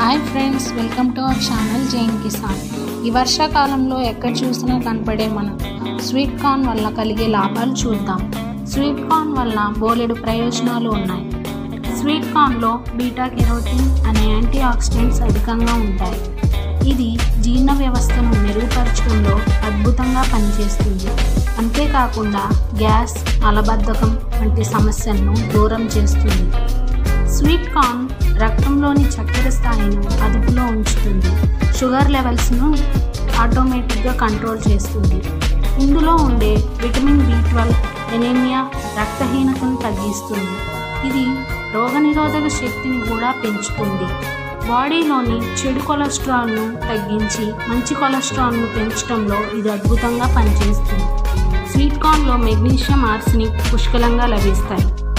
Hi friends welcome to our channel Jain Kisan ఈ వర్షాకాలంలో ఎక్కడ చూసినా కనపడే మనం స్వీట్ కార్న్ వల్ల కలిగే లాభాలు చూద్దాం. స్వీట్ కార్న్ వల్ల బోలెడు ప్రయోజనాలు ఉన్నాయి. స్వీట్ కార్న్లో బీటా కెరోటిన్ అనే యాంటీ ఆక్సిడెంట్స్ అధికంగా ఉంటాయి. ఇది జీర్ణ వ్యవస్థను మెరుగుపరచడంలో అద్భుతంగా పనిచేస్తుంది. అంతేకాకుండా గ్యాస్ మలబద్ధకం వంటి సమస్యలను దూరం చేస్తుంది. స్వీట్ కార్న్ రక్తంలోని చక్కెర స్థాయిని అదుపులో ఉంచుతుంది. షుగర్ లెవెల్స్ను ఆటోమేటిక్గా కంట్రోల్ చేస్తుంది. ఇందులో ఉండే విటమిన్ బి ట్వెల్వ్ ఎనీమియా రక్తహీనతను తగ్గిస్తుంది. ఇది రోగనిరోధక శక్తిని కూడా పెంచుతుంది. బాడీలోని చెడు కొలెస్ట్రాల్ను తగ్గించి మంచి కొలెస్ట్రాల్ను పెంచడంలో ఇది అద్భుతంగా పనిచేస్తుంది. స్వీట్ కార్న్లో మెగ్నీషియం ఆర్సినిక్ పుష్కలంగా లభిస్తాయి.